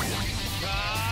Ah!